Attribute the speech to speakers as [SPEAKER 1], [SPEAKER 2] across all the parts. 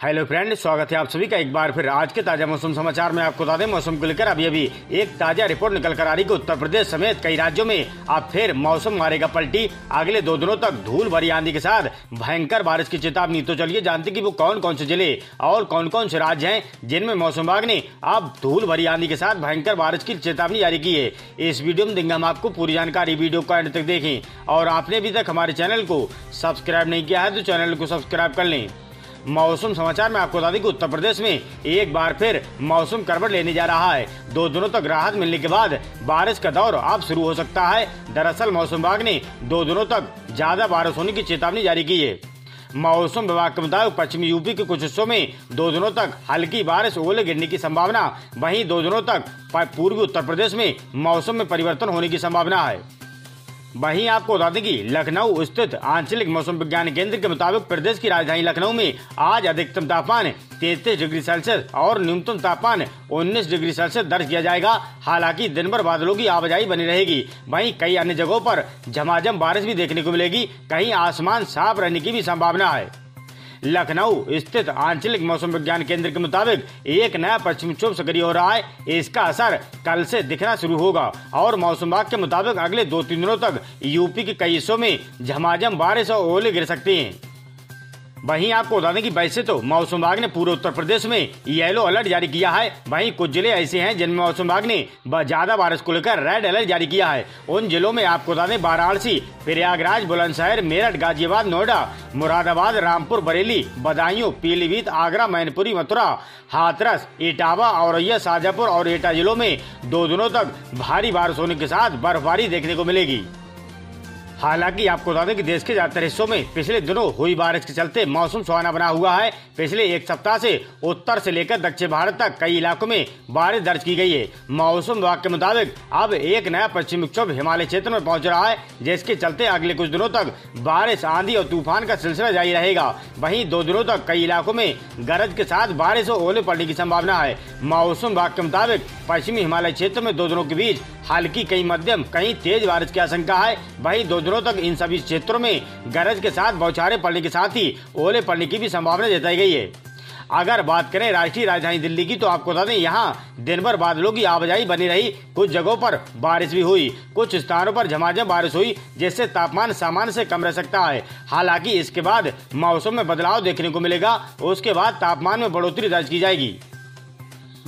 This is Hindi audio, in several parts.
[SPEAKER 1] हेलो फ्रेंड स्वागत है आप सभी का एक बार फिर आज के ताज़ा मौसम समाचार में आपको बता दें, मौसम को लेकर अभी अभी एक ताज़ा रिपोर्ट निकल कर आ रही कि उत्तर प्रदेश समेत कई राज्यों में अब फिर मौसम मारेगा पलटी। अगले दो दिनों तक धूल भरी आंधी के साथ भयंकर बारिश की चेतावनी। तो चलिए जानते कि वो कौन कौन से ज़िले और कौन कौन से राज्य हैं जिनमें मौसम विभाग ने अब धूल भरी आंधी के साथ भयंकर बारिश की चेतावनी जारी की है। इस वीडियो में देंगे हम आपको पूरी जानकारी वीडियो को एंड तक देखें। और आपने अभी तक हमारे चैनल को सब्सक्राइब नहीं किया है तो चैनल को सब्सक्राइब कर लें। मौसम समाचार में आपको बता दें कि उत्तर प्रदेश में एक बार फिर मौसम करवट लेने जा रहा है। दो दिनों तक राहत मिलने के बाद बारिश का दौर अब शुरू हो सकता है। दरअसल मौसम विभाग ने दो दिनों तक ज़्यादा बारिश होने की चेतावनी जारी की है। मौसम विभाग के मुताबिक पश्चिमी यूपी के कुछ हिस्सों में दो दिनों तक हल्की बारिश ओले गिरने की संभावना, वहीं दो दिनों तक पूर्वी उत्तर प्रदेश में मौसम में परिवर्तन होने की संभावना है। वहीं आपको बता दें कि लखनऊ स्थित आंचलिक मौसम विज्ञान केंद्र के मुताबिक प्रदेश की राजधानी लखनऊ में आज अधिकतम तापमान तैतीस डिग्री सेल्सियस और न्यूनतम तापमान 19 डिग्री सेल्सियस दर्ज किया जाएगा। हालाँकि दिन भर बादलों की आवाजाही बनी रहेगी। वहीं कई अन्य जगहों पर झमाझम बारिश भी देखने को मिलेगी। कहीं आसमान साफ़ रहने की भी संभावना है। लखनऊ स्थित आंचलिक मौसम विज्ञान केंद्र के मुताबिक एक नया पश्चिमी विक्षोभ सक्रिय हो रहा है। इसका असर कल से दिखना शुरू होगा और मौसम विभाग के मुताबिक अगले दो तीन दिनों तक यूपी के कई हिस्सों में झमाझम बारिश और ओले गिर सकती हैं। वहीं आपको बता दें कि वैसे तो मौसम विभाग ने पूरे उत्तर प्रदेश में येलो अलर्ट जारी किया है। वहीं कुछ ज़िले ऐसे हैं जिनमें मौसम विभाग ने ज़्यादा बारिश को लेकर रेड अलर्ट जारी किया है। उन जिलों में आपको बता दें वाराणसी, प्रयागराज, बुलंदशहर, मेरठ, गाजियाबाद, नोएडा, मुरादाबाद, रामपुर, बरेली, बदायूं, पीलीभीत, आगरा, मैनपुरी, मथुरा, हाथरस, इटावा, औरैया, शाजापुर और एटा जिलों में दो दिनों तक भारी बारिश होने के साथ बर्फबारी देखने को मिलेगी। हालाँकि आपको बता दें कि देश के ज़्यादातर हिस्सों में पिछले दिनों हुई बारिश के चलते मौसम सुहाना बना हुआ है। पिछले एक सप्ताह से उत्तर से लेकर दक्षिण भारत तक कई इलाकों में बारिश दर्ज की गई है। मौसम विभाग के मुताबिक अब एक नया पश्चिमी विक्षोभ हिमालय क्षेत्र में पहुँच रहा है, जिसके चलते अगले कुछ दिनों तक बारिश, आंधी और तूफ़ान का सिलसिला जारी रहेगा। वहीं दो दिनों तक कई इलाकों में गरज के साथ बारिश और ओले पड़ने की संभावना है। मौसम विभाग के मुताबिक पश्चिमी हिमालय क्षेत्र में दो दिनों के बीच हल्की कई मध्यम, कहीं तेज बारिश की आशंका है। वहीं दो दिनों तक इन सभी क्षेत्रों में गरज के साथ बौछारे पड़ने के साथ ही ओले पड़ने की भी संभावना जताई गई है। अगर बात करें राष्ट्रीय राजधानी दिल्ली की तो आपको बता दें, यहाँ दिन भर बादलों की आवाजाही बनी रही। कुछ जगहों पर बारिश भी हुई। कुछ स्थानों पर झमाझम बारिश हुई, जिससे तापमान सामान्य से कम रह सकता है। हालाँकि इसके बाद मौसम में बदलाव देखने को मिलेगा। उसके बाद तापमान में बढ़ोतरी दर्ज की जाएगी।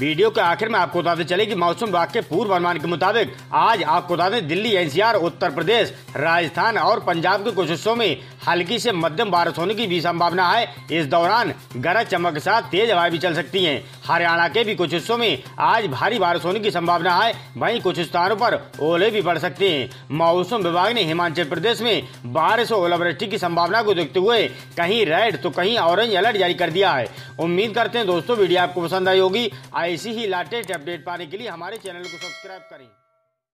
[SPEAKER 1] वीडियो के आखिर में आपको बताते चले कि मौसम विभाग के पूर्व अनुमान के मुताबिक, आज आपको बता दें, दिल्ली, एनसीआर, उत्तर प्रदेश, राजस्थान और पंजाब के कुछ हिस्सों में हल्की से मध्यम बारिश होने की भी संभावना है। इस दौरान गरज चमक के साथ तेज हवाएँ भी चल सकती हैं। हरियाणा के भी कुछ हिस्सों में आज भारी बारिश होने की संभावना है। वहीं कुछ स्थानों पर ओले भी पड़ सकते हैं। मौसम विभाग ने हिमाचल प्रदेश में बारिश और ओलावृष्टि की संभावना को देखते हुए कहीं रेड तो कहीं ऑरेंज अलर्ट जारी कर दिया है। उम्मीद करते हैं दोस्तों, वीडियो आपको पसंद आई होगी। ऐसी ही लेटेस्ट अपडेट पाने के लिए हमारे चैनल को सब्सक्राइब करें।